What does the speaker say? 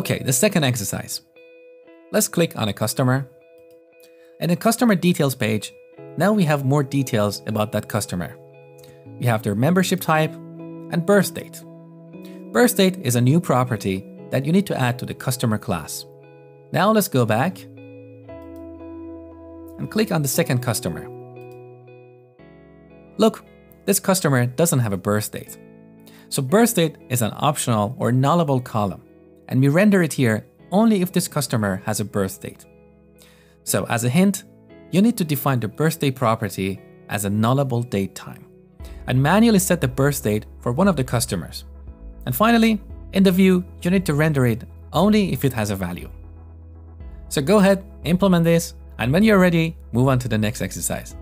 Okay, the second exercise. Let's click on a customer. In the customer details page, now we have more details about that customer. We have their membership type and birth date. Birth date is a new property that you need to add to the customer class. Now let's go back and click on the second customer. Look, this customer doesn't have a birth date. So birth date is an optional or nullable column, and we render it here only if this customer has a birth date. So as a hint, you need to define the birthday property as a nullable date time, and manually set the birth date for one of the customers. And finally, in the view, you need to render it only if it has a value. So go ahead, implement this, and when you're ready, move on to the next exercise.